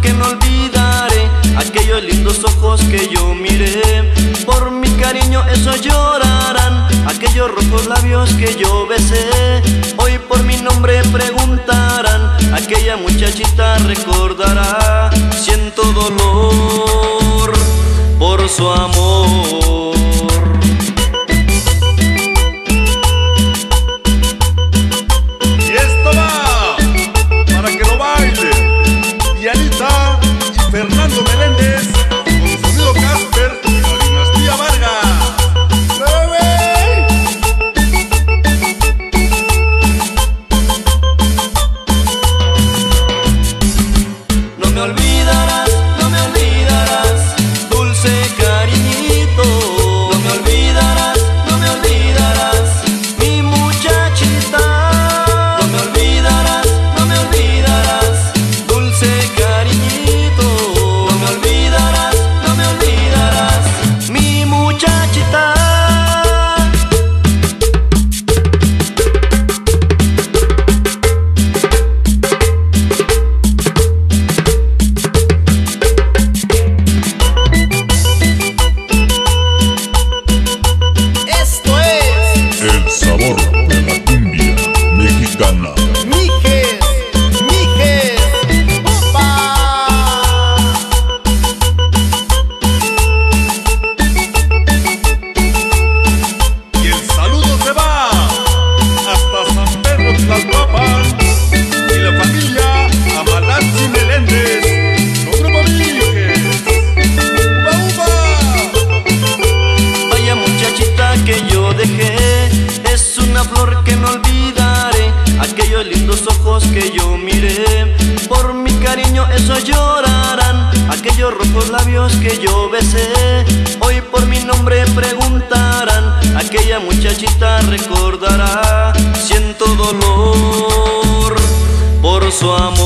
Que no olvidaré aquellos lindos ojos que yo miré. Por mi cariño esos llorarán, aquellos rojos labios que yo besé. Hoy por mi nombre preguntarán, aquella muchachita recordará. Siento dolor por su amor. Fernando llorarán. Aquellos rojos labios que yo besé, hoy por mi nombre preguntarán. Aquella muchachita recordará, siento dolor por su amor.